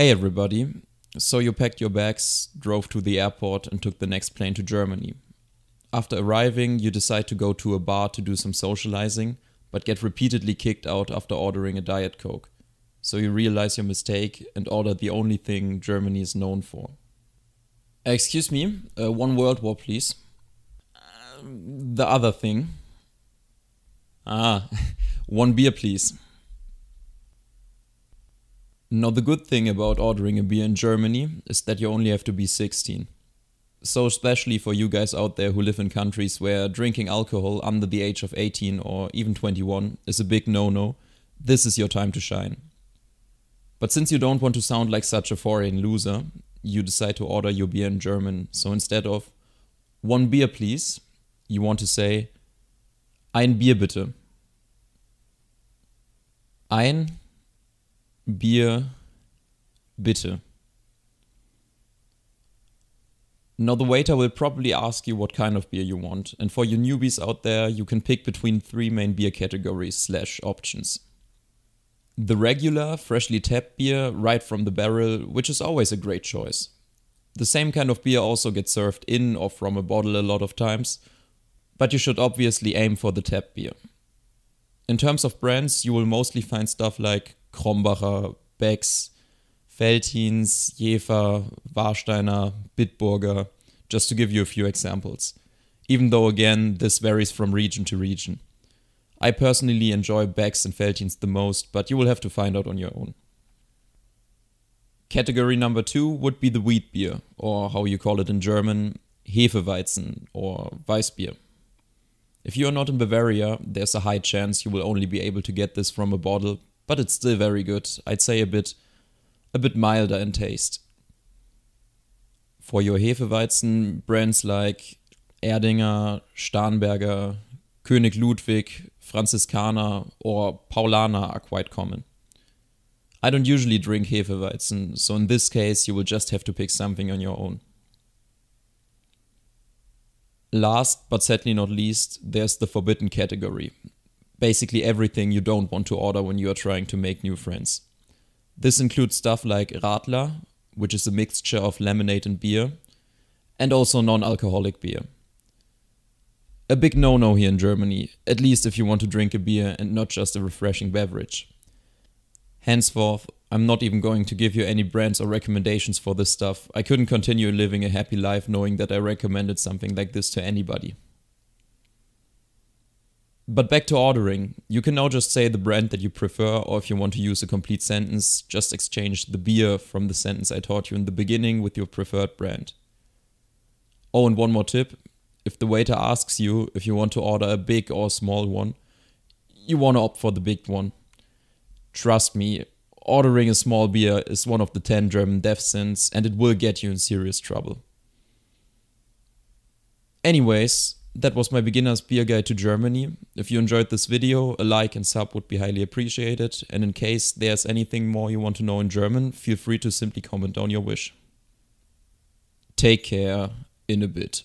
Hey everybody. So you packed your bags, drove to the airport, and took the next plane to Germany. After arriving, you decide to go to a bar to do some socializing, but get repeatedly kicked out after ordering a Diet Coke. So you realize your mistake and order the only thing Germany is known for. Excuse me, uh, one World War, please. Uh, the other thing. Ah, one beer, please. Now, the good thing about ordering a beer in Germany is that you only have to be 16. So, especially for you guys out there who live in countries where drinking alcohol under the age of 18 or even 21 is a big no no, this is your time to shine. But since you don't want to sound like such a foreign loser, you decide to order your beer in German. So instead of one beer, please, you want to say ein Bier bitte. Ein Bier, bitte. Now, the waiter will probably ask you what kind of beer you want, and for you newbies out there, you can pick between three main beer categories slash options. The regular, freshly tapped beer right from the barrel, which is always a great choice. The same kind of beer also gets served in or from a bottle a lot of times, but you should obviously aim for the tap beer. In terms of brands, you will mostly find stuff like Krombacher, Becks, Veltins, Jever, Warsteiner, Bitburger, just to give you a few examples. Even though, again, this varies from region to region. I personally enjoy Becks and Veltins the most, but you will have to find out on your own. Category number two would be the wheat beer, or how you call it in German, Hefeweizen or Weissbier. If you are not in Bavaria, there's a high chance you will only be able to get this from a bottle but it's still very good. I'd say a bit a bit milder in taste. For your Hefeweizen, brands like Erdinger, Starnberger, König Ludwig, Franziskaner, or Paulaner are quite common. I don't usually drink Hefeweizen, so in this case you will just have to pick something on your own. Last but sadly not least, there's the forbidden category, basically everything you don't want to order when you are trying to make new friends. This includes stuff like Radler, which is a mixture of lemonade and beer, and also non alcoholic beer. A big no no here in Germany, at least if you want to drink a beer and not just a refreshing beverage. Henceforth, I'm not even going to give you any brands or recommendations for this stuff. I couldn't continue living a happy life knowing that I recommended something like this to anybody. But back to ordering, you can now just say the brand that you prefer, or if you want to use a complete sentence, just exchange the beer from the sentence I taught you in the beginning with your preferred brand. Oh, and one more tip if the waiter asks you if you want to order a big or small one, you want to opt for the big one. Trust me, ordering a small beer is one of the 10 German death sins, and it will get you in serious trouble. Anyways, that was my beginner's beer guide to Germany. If you enjoyed this video, a like and sub would be highly appreciated. And in case there's anything more you want to know in German, feel free to simply comment down your wish. Take care in a bit.